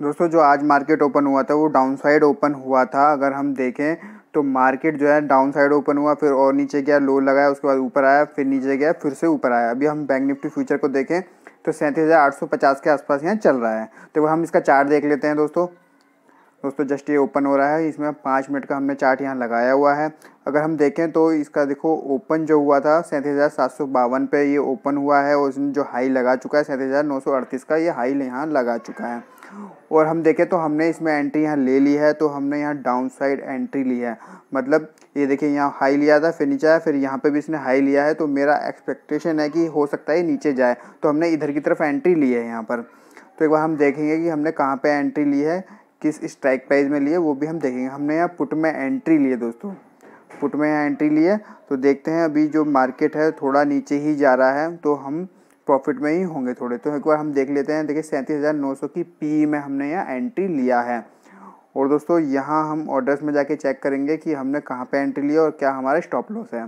दोस्तों, जो आज मार्केट ओपन हुआ था, वो डाउन साइड ओपन हुआ था। अगर हम देखें तो मार्केट जो है डाउन साइड ओपन हुआ, फिर और नीचे गया लो लगाया, उसके बाद ऊपर आया, फिर नीचे गया, फिर से ऊपर आया। अभी हम बैंक निफ्टी फ्यूचर को देखें तो सैंतीस हज़ार आठ सौ पचास के आसपास यहाँ चल रहा है। तो हम इसका चार्ट देख लेते हैं, दोस्तों। दोस्तों जस्ट ये ओपन हो रहा है, इसमें पाँच मिनट का हमने चार्ट यहाँ लगाया हुआ है। अगर हम देखें तो इसका देखो ओपन जो हुआ था, सैंतीस हज़ार सात सौ बावन पे ये ओपन हुआ है, और इसमें जो हाई लगा चुका है, सैंतीस हज़ार नौ सौ अड़तीस का ये हाई यहाँ लगा चुका है। और हम देखें तो हमने इसमें एंट्री यहाँ ले ली है तो हमने यहाँ डाउन साइड एंट्री ली है। मतलब ये देखिए, यहाँ हाई लिया था, फिर नीचे आया, फिर यहाँ पे भी इसने हाई लिया है तो मेरा एक्सपेक्टेशन है कि हो सकता है नीचे जाए। तो हमने इधर की तरफ़ एंट्री ली है यहाँ पर। तो एक बार हम देखेंगे कि हमने कहाँ पे एंट्री ली है, किस स्ट्राइक प्राइस में लिए वो भी हम देखेंगे। हमने यहाँ पुट में एंट्री लिए दोस्तों। पुट में यहाँ एंट्री लिए तो देखते हैं अभी जो मार्केट है, थोड़ा नीचे ही जा रहा है तो हम प्रॉफिट में ही होंगे थोड़े। तो एक बार हम देख लेते हैं, देखिए सैंतीस हज़ार नौ सौ की पी में हमने यहाँ एंट्री लिया है। और दोस्तों, यहाँ हम ऑर्डर्स में जाके चेक करेंगे कि हमने कहाँ पे एंट्री लिया और क्या हमारा स्टॉप लॉस है।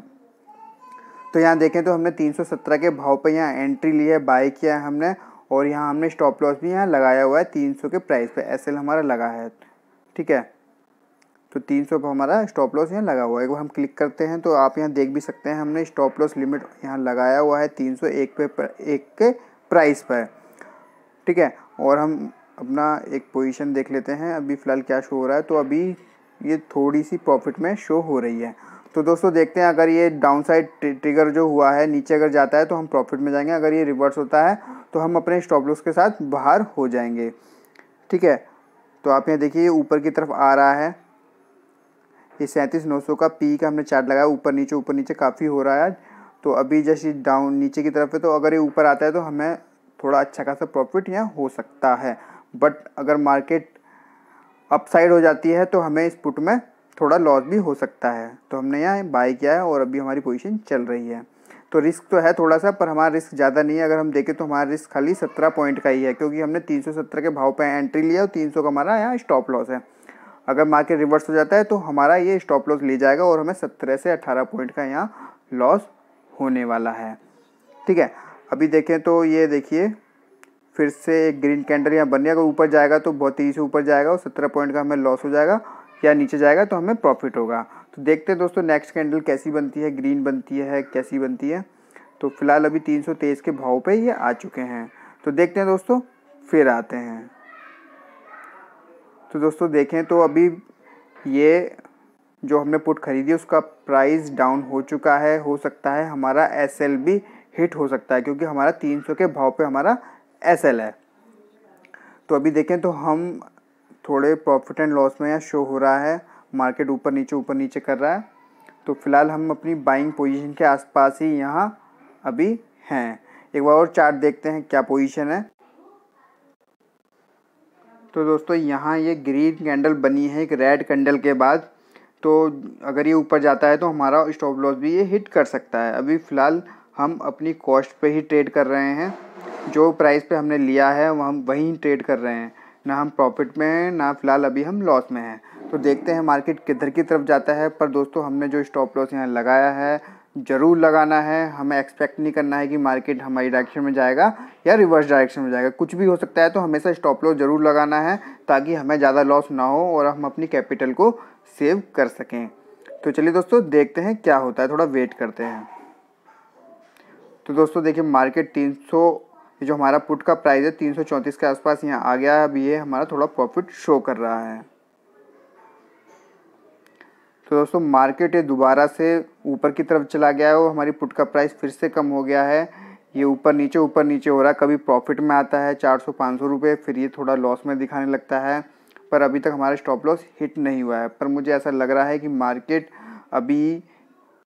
तो यहाँ देखें तो हमने 317 के भाव पे यहाँ एंट्री ली है बाई किया है हमने और यहाँ हमने स्टॉप लॉस भी यहाँ लगाया हुआ है 300 के प्राइस पे। एस हमारा लगा है, ठीक है? तो 300 पर हमारा स्टॉप लॉस यहाँ लगा हुआ है। एक बार हम क्लिक करते हैं तो आप यहाँ देख भी सकते हैं हमने स्टॉप लॉस लिमिट यहाँ लगाया हुआ है 301 पे पर, एक के प्राइस पर। ठीक है? और हम अपना एक पोजीशन देख लेते हैं। अभी फ़िलहाल क्या शो हो रहा है? तो अभी ये थोड़ी सी प्रॉफिट में शो हो रही है। तो दोस्तों देखते हैं अगर ये डाउन साइड ट्रिगर जो हुआ है नीचे अगर जाता है तो हम प्रॉफिट में जाएँगे। अगर ये रिवर्स होता है तो हम अपने स्टॉप लॉस के साथ बाहर हो जाएँगे। ठीक है? तो आप यहाँ देखिए ऊपर की तरफ़ आ रहा है। ये सैंतीस नौ सौ का पी का हमने चार्ट लगाया, ऊपर नीचे ऊपर नीचे काफ़ी हो रहा है तो अभी जैसे डाउन नीचे की तरफ़ है तो अगर ये ऊपर आता है तो हमें थोड़ा अच्छा खासा प्रॉफिट यहाँ हो सकता है। बट अगर मार्केट अपसाइड हो जाती है तो हमें इस पुट में थोड़ा लॉस भी हो सकता है। तो हमने यहाँ बाई किया है और अभी हमारी पोजीशन चल रही है। तो रिस्क तो है थोड़ा सा, पर हमारा रिस्क ज़्यादा नहीं है। अगर हम देखें तो हमारा रिस्क खाली सत्रह पॉइंट का ही है, क्योंकि हमने तीन सौ सत्रह के भाव पर एंट्री लिया और तीन सौ का हमारा यहाँ स्टॉप लॉस है। अगर मार्केट रिवर्स हो जाता है तो हमारा ये स्टॉप लॉस ले जाएगा और हमें सत्रह से अठारह पॉइंट का यहाँ लॉस होने वाला है। ठीक है? अभी देखें तो ये देखिए, फिर से एक ग्रीन कैंडल यहाँ बन गया। अगर ऊपर जाएगा तो बहुत तेज़ी से ऊपर जाएगा और सत्रह पॉइंट का हमें लॉस हो जाएगा या नीचे जाएगा तो हमें प्रॉफिट होगा। तो देखते हैं दोस्तों नेक्स्ट कैंडल कैसी बनती है ग्रीन बनती है, कैसी बनती है। तो फ़िलहाल अभी तीन सौ तेईस के भाव पे ये आ चुके हैं। तो देखते हैं दोस्तों, फिर आते हैं। तो दोस्तों देखें तो अभी ये जो हमने पुट खरीदी उसका प्राइस डाउन हो चुका है, हो सकता है हमारा एसएल भी हिट हो सकता है, क्योंकि हमारा 300 के भाव पे हमारा एसएल है। तो अभी देखें तो हम थोड़े प्रॉफिट एंड लॉस में यहाँ शो हो रहा है मार्केट ऊपर नीचे ऊपर नीचे कर रहा है। तो फ़िलहाल हम अपनी बाइंग पोजीशन के आसपास ही यहाँ अभी हैं। एक बार और चार्ट देखते हैं क्या पोजीशन है। तो दोस्तों, यहाँ ये ग्रीन कैंडल बनी है, एक रेड कैंडल के बाद। तो अगर ये ऊपर जाता है तो हमारा स्टॉप लॉस भी ये हिट कर सकता है। अभी फ़िलहाल हम अपनी कॉस्ट पे ही ट्रेड कर रहे हैं। जो प्राइस पे हमने लिया है वह हम वहीं ट्रेड कर रहे हैं। ना हम प्रॉफिट में हैं, ना फ़िलहाल अभी हम लॉस में हैं। तो देखते हैं मार्केट किधर की तरफ़ जाता है। पर दोस्तों, हमने जो स्टॉप लॉस यहाँ लगाया है ज़रूर लगाना है। हमें एक्सपेक्ट नहीं करना है कि मार्केट हमारी डायरेक्शन में जाएगा या रिवर्स डायरेक्शन में जाएगा। कुछ भी हो सकता है तो हमेशा स्टॉप लॉस ज़रूर लगाना है ताकि हमें ज़्यादा लॉस ना हो और हम अपनी कैपिटल को सेव कर सकें। तो चलिए दोस्तों, देखते हैं क्या होता है। थोड़ा वेट करते हैं। तो दोस्तों, देखिए मार्केट 300 जो हमारा पुट का प्राइस है, तीन सौ चौंतीस के आसपास यहाँ आ गया है। अभी ये हमारा थोड़ा प्रॉफिट शो कर रहा है। तो दोस्तों मार्केट ये दोबारा से ऊपर की तरफ़ चला गया है और हमारी पुट का प्राइस फिर से कम हो गया है। ये ऊपर नीचे ऊपर नीचे हो रहा है। कभी प्रॉफिट में आता है चार सौ, पाँच सौ रुपये फिर ये थोड़ा लॉस में दिखाने लगता है। पर अभी तक हमारा स्टॉप लॉस हिट नहीं हुआ है। पर मुझे ऐसा लग रहा है कि मार्केट अभी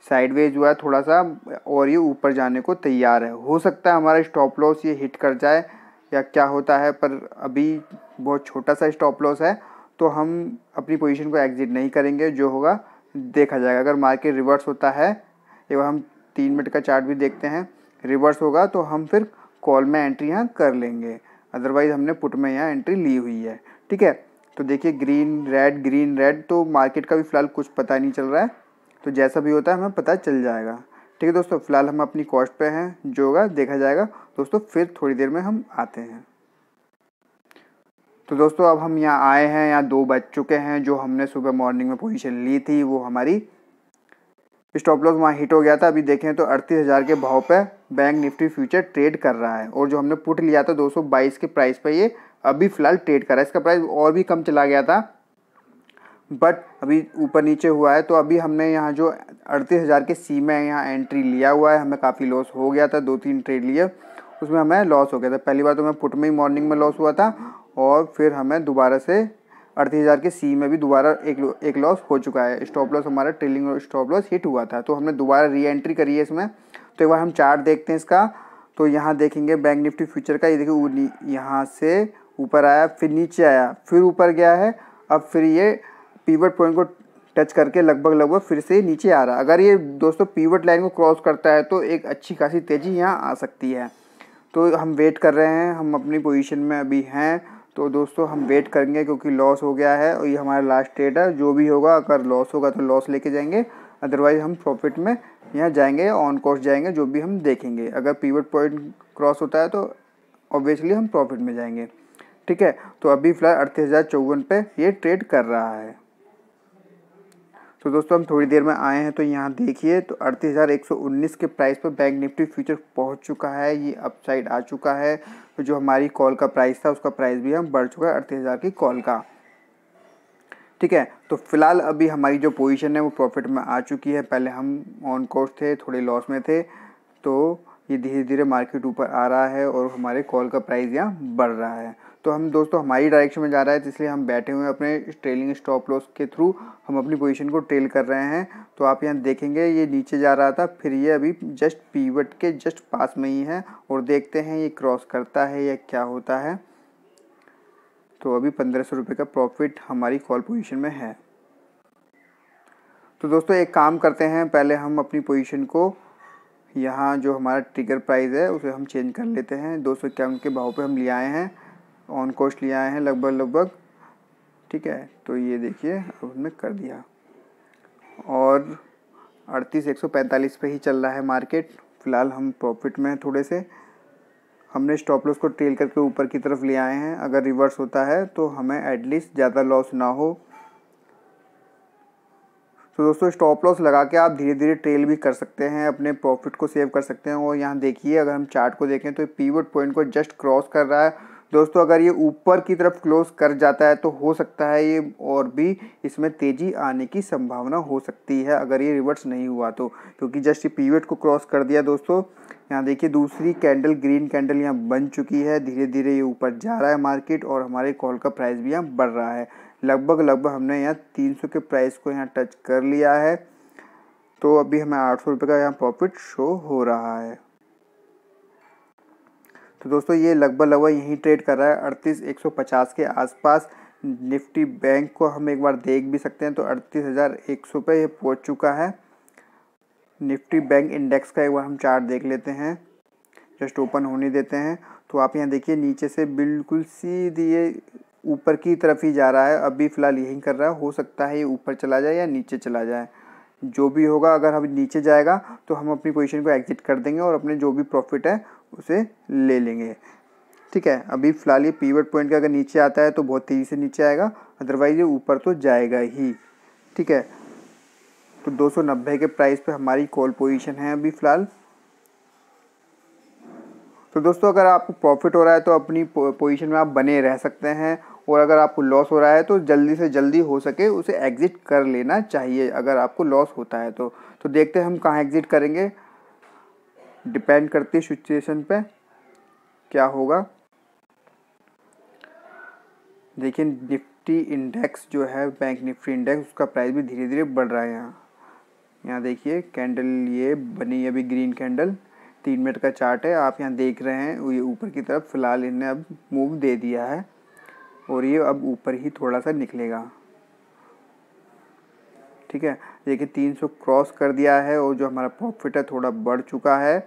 साइडवेज हुआ है थोड़ा सा और ये ऊपर जाने को तैयार है। हो सकता है हमारा स्टॉप लॉस ये हिट कर जाए या क्या होता है, पर अभी बहुत छोटा सा स्टॉप लॉस है। तो हम अपनी पोजीशन को एग्जिट नहीं करेंगे, जो होगा। देखा जाएगा। अगर मार्केट रिवर्स होता है एवं हम तीन मिनट का चार्ट भी देखते हैं रिवर्स होगा तो हम फिर कॉल में एंट्री यहाँ कर लेंगे। अदरवाइज़ हमने पुट में यहाँ एंट्री ली हुई है। ठीक है? तो देखिए ग्रीन रेड ग्रीन रेड तो मार्केट का भी फ़िलहाल कुछ पता नहीं चल रहा है। तो जैसा भी होता है हमें पता चल जाएगा। ठीक है दोस्तों, फ़िलहाल हम अपनी कॉस्ट पे हैं, जो होगा देखा जाएगा। दोस्तों, फिर थोड़ी देर में हम आते हैं। तो दोस्तों, अब हम यहाँ आए हैं, यहाँ दो बज चुके हैं, जो हमने सुबह मॉर्निंग में पोजीशन ली थी, वो हमारी स्टॉप लॉस वहाँ हिट हो गया था। अभी देखें तो अड़तीस हज़ार के भाव पे बैंक निफ्टी फ्यूचर ट्रेड कर रहा है और जो हमने पुट लिया था 222 के प्राइस पे, ये अभी फ़िलहाल ट्रेड कर रहा है। इसका प्राइस और भी कम चला गया था बट अभी ऊपर नीचे हुआ है तो अभी हमने यहाँ जो अड़तीस हज़ार के सी में यहाँ एंट्री लिया हुआ है, हमें काफ़ी लॉस हो गया था, दो तीन ट्रेड लिए, उसमें हमें लॉस हो गया था। पहली बार तो हमें पुट में ही मॉर्निंग में लॉस हुआ था और फिर हमें दोबारा से अड़तीस हज़ार के सी में भी दोबारा एक एक लॉस हो चुका है। स्टॉप लॉस हमारा ट्रेलिंग स्टॉप लॉस हिट हुआ था। तो हमने दोबारा री एंट्री करी है इसमें। तो एक बार हम चार्ट देखते हैं इसका। तो यहाँ देखेंगे बैंक निफ्टी फ्यूचर का। ये देखिए यहाँ से ऊपर आया, फिर नीचे आया, फिर ऊपर गया है। अब फिर ये पीवट पॉइंट को टच करके लगभग लगभग फिर से नीचे आ रहा अगर ये दोस्तों पीवट लाइन को क्रॉस करता है तो एक अच्छी खासी तेज़ी यहाँ आ सकती है। तो हम वेट कर रहे हैं। हम अपनी पोजीशन में अभी हैं। तो दोस्तों, हम वेट करेंगे क्योंकि लॉस हो गया है और ये हमारा लास्ट ट्रेड है। जो भी होगा, अगर लॉस होगा तो लॉस लेके जाएँगे। अदरवाइज़ हम प्रॉफिट में यहाँ जाएँगे ऑन कॉस्ट जाएँगे, जो भी हम देखेंगे। अगर पीवट पॉइंट क्रॉस होता है तो ऑब्वियसली हम प्रॉफिट में जाएँगे। ठीक है? तो अभी फ़िलहाल अड़तीस हज़ार चौवन पे ये ट्रेड कर रहा है। तो दोस्तों, हम थोड़ी देर में आए हैं तो यहाँ देखिए तो अड़तीस हज़ार एक सौ उन्नीस के प्राइस पर बैंक निफ्टी फ्यूचर पहुँच चुका है, ये अपसाइड आ चुका है तो जो हमारी कॉल का प्राइस था, उसका प्राइस भी हम बढ़ चुका है अड़तीस हज़ार की कॉल का। ठीक है तो फ़िलहाल अभी हमारी जो पोजीशन है, वो प्रॉफिट में आ चुकी है। पहले हम ऑन कोर्स थे, थोड़े लॉस में थे तो ये धीरे धीरे मार्केट ऊपर आ रहा है और हमारे कॉल का प्राइस यहाँ बढ़ रहा है। तो हम दोस्तों हमारी डायरेक्शन में जा रहा है तो इसलिए हम बैठे हुए हैं अपने ट्रेलिंग स्टॉप लॉस के थ्रू हम अपनी पोजीशन को ट्रेल कर रहे हैं। तो आप यहाँ देखेंगे, ये नीचे जा रहा था, फिर ये अभी जस्ट पीवट के जस्ट पास में ही है और देखते हैं ये क्रॉस करता है या क्या होता है। तो अभी पंद्रह सौ रुपये का प्रॉफिट हमारी कॉल पोजीशन में है। तो दोस्तों एक काम करते हैं, पहले हम अपनी पोजीशन को यहाँ जो हमारा ट्रिगर प्राइस है, उसे हम चेंज कर लेते हैं। दो सौ इक्यावन के भाव पे हम ले आए हैं। ऑन कॉस्ट ले आए हैं लगभग लगभग, ठीक है? तो ये देखिए, अब हमने कर दिया। और अड़तीस, एक सौ पैंतालीस पे ही चल रहा है मार्केट फ़िलहाल हम प्रॉफिट में हैं थोड़े से। हमने स्टॉप लॉस को ट्रेल करके ऊपर की तरफ़ ले आए हैं। अगर रिवर्स होता है तो हमें एटलीस्ट ज़्यादा लॉस ना हो। तो दोस्तों स्टॉप लॉस लगा के आप धीरे धीरे ट्रेल भी कर सकते हैं, अपने प्रॉफिट को सेव कर सकते हैं। और यहाँ देखिए, अगर हम चार्ट को देखें तो पीवट पॉइंट को जस्ट क्रॉस कर रहा है। दोस्तों, अगर ये ऊपर की तरफ़ क्लोज कर जाता है तो हो सकता है ये और भी इसमें तेज़ी आने की संभावना हो सकती है, अगर ये रिवर्स नहीं हुआ तो। क्योंकि जस्ट ये पीवेट को क्रॉस कर दिया दोस्तों, यहाँ देखिए दूसरी कैंडल ग्रीन कैंडल यहाँ बन चुकी है धीरे धीरे ये ऊपर जा रहा है मार्केट और हमारे कॉल का प्राइस भी यहाँ बढ़ रहा है। लगभग लगभग हमने यहाँ तीन सौ के प्राइस को यहाँ टच कर लिया है तो अभी हमें आठ सौ रुपये का यहाँ प्रॉफिट शो हो रहा है। तो दोस्तों, ये लगभग लगभग यहीं ट्रेड कर रहा है। अड़तीस, एक सौ पचास के आसपास निफ्टी बैंक को हम एक बार देख भी सकते हैं। तो अड़तीस हज़ार एक सौ पे ये पहुँच चुका है। निफ्टी बैंक इंडेक्स का एक बार हम चार्ट देख लेते हैं। जस्ट ओपन होने देते हैं। तो आप यहाँ देखिए, नीचे से बिल्कुल सीधी ये ऊपर की तरफ़ ही जा रहा है। अभी फ़िलहाल यही कर रहा है। हो सकता है ये ऊपर चला जाए या नीचे चला जाए। जो भी होगा, अगर हम नीचे जाएगा तो हम अपनी पोजीशन को एग्जिट कर देंगे और अपने जो भी प्रॉफिट है उसे ले लेंगे। ठीक है, अभी फ़िलहाल ये पीवट पॉइंट का अगर नीचे आता है तो बहुत तेज़ी से नीचे आएगा अदरवाइज़ ये ऊपर तो जाएगा ही। ठीक है तो 290 के प्राइस पे हमारी कॉल पोजीशन है अभी फ़िलहाल। तो दोस्तों, अगर आपको प्रॉफिट हो रहा है तो अपनी पोजीशन में आप बने रह सकते हैं, और अगर आपको लॉस हो रहा है तो जल्दी से जल्दी हो सके, उसे एग्ज़िट कर लेना चाहिए, अगर आपको लॉस होता है तो। तो देखते हैं हम कहाँ एग्ज़िट करेंगे। डिपेंड करती है सिचुएशन पे क्या होगा। देखिए, निफ्टी इंडेक्स जो है, बैंक निफ्टी इंडेक्स, उसका प्राइस भी धीरे धीरे बढ़ रहा है यहाँ। यहाँ देखिए, कैंडल ये बनी अभी ग्रीन कैंडल। तीन मिनट का चार्ट है, आप यहाँ देख रहे हैं, ये ऊपर की तरफ़ फ़िलहाल इन्हें अब मूव दे दिया है। और ये अब ऊपर ही थोड़ा सा निकलेगा। ठीक है? देखिए, तीन सौ क्रॉस कर दिया है और जो हमारा प्रॉफिट है थोड़ा बढ़ चुका है।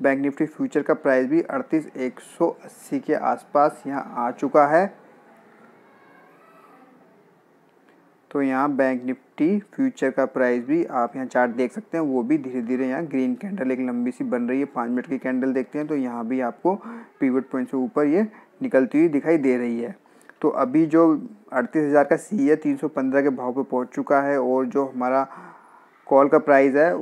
बैंक निफ्टी फ्यूचर का प्राइस भी अड़तीस एक सौ अस्सी के आसपास यहाँ आ चुका है। तो यहाँ बैंक निफ्टी फ्यूचर का प्राइस भी आप यहाँ चार्ट देख सकते हैं, वो भी धीरे धीरे यहाँ ग्रीन कैंडल, एक लंबी सी बन रही है, पाँच मिनट की कैंडल देखते हैं तो यहाँ भी आपको पीवट पॉइंट से ऊपर ये निकलती हुई दिखाई दे रही है। तो अभी जो अड़तीस हज़ार का सी है तीन सौ पंद्रह के भाव पे पहुँच चुका है और जो हमारा कॉल का प्राइस है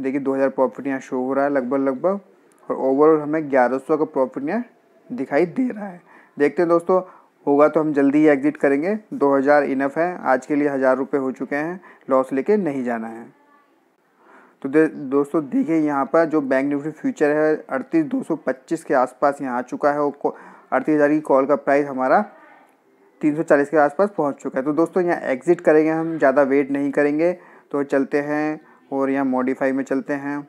देखिए दो हज़ार प्रॉफिट यहाँ शो हो रहा है लगभग लगभग और ओवरऑल हमें ग्यारह सौ का प्रॉफिट यहाँ दिखाई दे रहा है। देखते हैं दोस्तों होगा तो हम जल्दी ही एग्जिट करेंगे। दो हज़ार इनफ है आज के लिए हज़ार रुपये हो चुके हैं लॉस लेके नहीं जाना है। तो दे, दोस्तों देखिए यहाँ पर जो बैंक निफ्टी फ्यूचर है अड़तीस दो सौ पच्चीस के आसपास यहाँ आ चुका है और अड़तीस हज़ार की कॉल का प्राइस हमारा तीन सौ चालीस के आसपास पहुँच चुका है। तो दोस्तों, यहाँ एग्ज़िट करेंगे हम, ज़्यादा वेट नहीं करेंगे। तो चलते हैं और यहाँ मॉडिफाई में चलते हैं।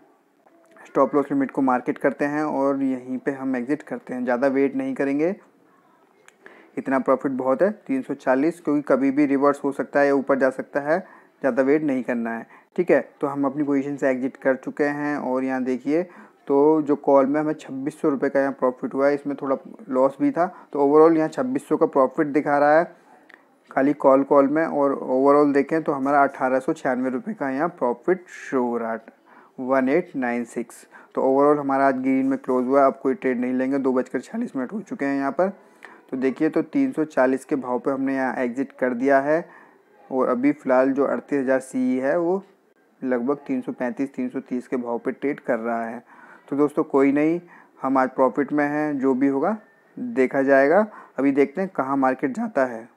स्टॉप लॉस लिमिट को मार्केट करते हैं और यहीं पे हम एग्ज़िट करते हैं। ज़्यादा वेट नहीं करेंगे। इतना प्रॉफिट बहुत है 340 क्योंकि कभी भी रिवर्स हो सकता है या ऊपर जा सकता है। ज़्यादा वेट नहीं करना है। ठीक है तो हम अपनी पोजीशन से एग्जिट कर चुके हैं और यहाँ देखिए तो जो कॉल में हमें छब्बीस सौ रुपये का यहाँ प्रॉफिट हुआ है, इसमें थोड़ा लॉस भी था। तो ओवरऑल यहाँ छब्बीस सौ का प्रॉफिट दिखा रहा है खाली कॉल कॉल में और ओवरऑल देखें तो हमारा अठारह सौ छियानवे रुपये का यहाँ प्रॉफिट शो हो रहा है वन एट नाइन सिक्स तो ओवरऑल हमारा आज ग्रीन में क्लोज हुआ अब कोई ट्रेड नहीं लेंगे, दो बजकर छियालीस मिनट हो चुके हैं यहाँ पर। तो देखिए तो तीन सौ चालीस के भाव पे हमने यहाँ एग्ज़िट कर दिया है और अभी फ़िलहाल जो अड़तीस हज़ार सी है, वो लगभग 335 330 के भाव पे ट्रेड कर रहा है। तो दोस्तों, कोई नहीं, हम आज प्रॉफिट में हैं, जो भी होगा, देखा जाएगा। अभी देखते हैं कहाँ मार्केट जाता है।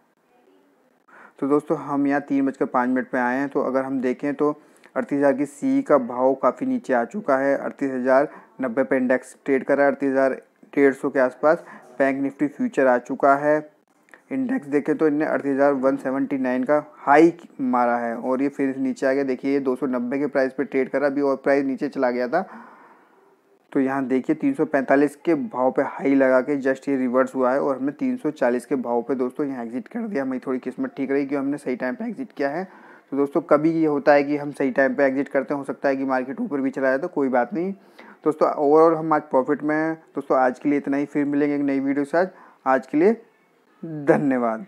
तो दोस्तों, हम यहाँ तीन बजकर पाँच मिनट पर आए हैं तो अगर हम देखें तो अड़तीस हज़ार की सी का भाव काफ़ी नीचे आ चुका है। अड़तीस हज़ार नब्बे पे इंडेक्स ट्रेड कर रहा है, अड़तीस हज़ार डेढ़ सौ के आसपास बैंक निफ्टी फ्यूचर आ चुका है। इंडेक्स देखें तो इनने अड़तीस हज़ार वन सेवेंटी नाइन का हाई मारा है, और ये फिर नीचे आ गया। देखिए, ये दो सौ नब्बे के प्राइस पे ट्रेड करा अभी और प्राइस नीचे चला गया था तो यहाँ देखिए 345 के भाव पे हाई लगा के जस्ट ये रिवर्स हुआ है और हमने 340 के भाव पे दोस्तों यहाँ एग्जिट कर दिया। हमारी थोड़ी किस्मत ठीक रही कि हमने सही टाइम पे एग्जिट किया है। तो दोस्तों कभी ये होता है कि हम सही टाइम पे एग्जिट करते हैं, हो सकता है कि मार्केट ऊपर भी चला जाए तो कोई बात नहीं। दोस्तों ओवरऑल हम आज प्रॉफिट में हैं। दोस्तों आज के लिए इतना ही, फिर मिलेंगे एक नई वीडियो से आज आज के लिए धन्यवाद।